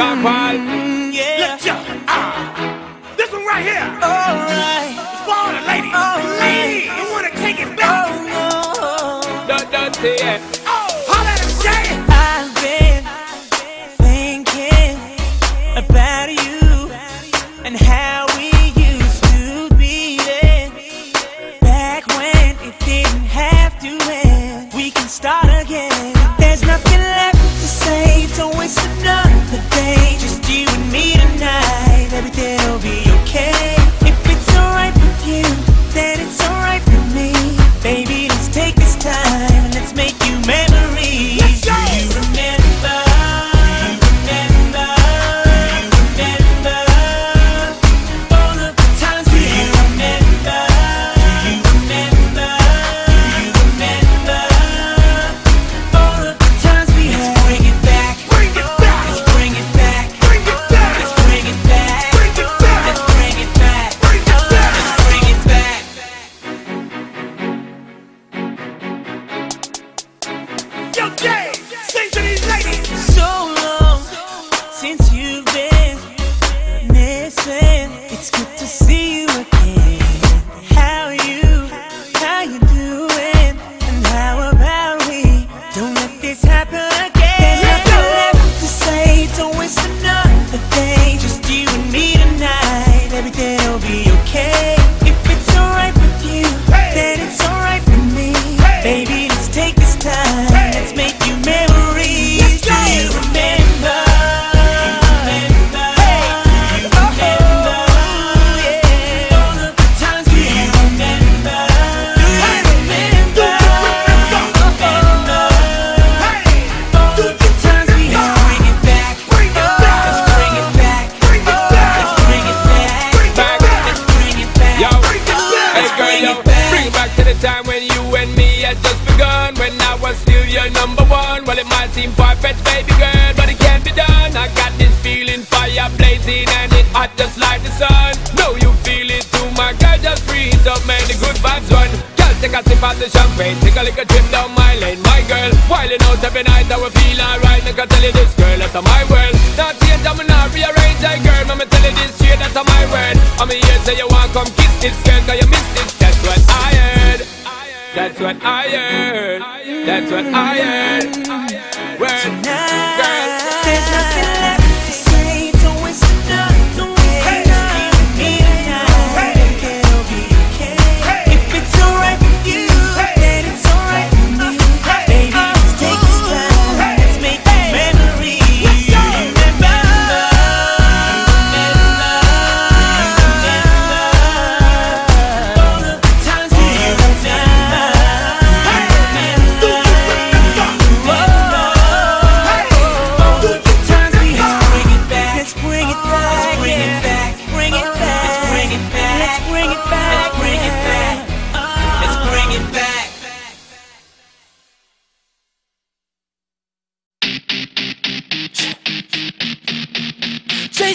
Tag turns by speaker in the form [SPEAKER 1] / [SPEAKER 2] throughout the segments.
[SPEAKER 1] Top mm, five.
[SPEAKER 2] Yeah.
[SPEAKER 3] Let's ah. This one right here.
[SPEAKER 2] All right.
[SPEAKER 3] It's for all the ladies.
[SPEAKER 2] All
[SPEAKER 3] right. You wanna take it back?
[SPEAKER 2] Oh no.
[SPEAKER 1] Da da yeah.
[SPEAKER 3] Oh,
[SPEAKER 2] and how Yeah.
[SPEAKER 1] might team perfect, baby girl, but it can't be done. I got this feeling, fire blazing, and it hot just like the sun. Know you feel it too, my girl, just freeze up, man, the good vibes run. Girl, take a sip of the champagne, take a little trip down my lane, my girl. While you know every night I will feel alright, I can tell you this, girl, that's my world. Not change, I'm gonna rearrange, I girl, I'ma tell you this shit, that's my word. I'm here, say you want come kiss this girl, cause you miss this, that's what I heard. That's what I heard. That's what I heard. Word. Tonight,
[SPEAKER 2] there's nothing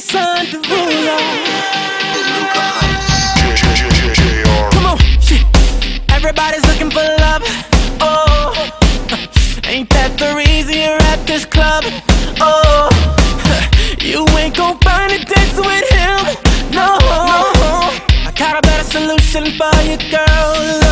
[SPEAKER 2] Santeria. Come on, everybody's looking for love. Oh, ain't that the reason you're at this club? Oh, you ain't gon' find a dance with him. No, I got a better solution for you, girl.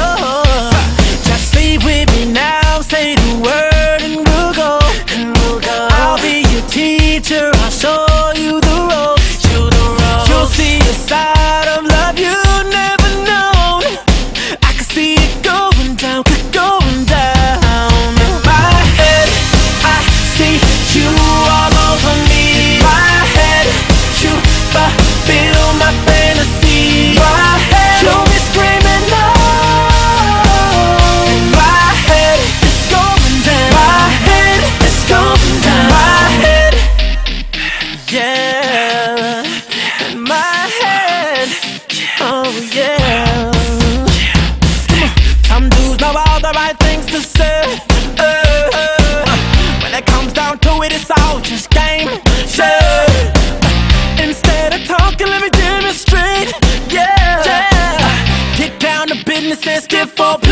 [SPEAKER 2] your sensitive for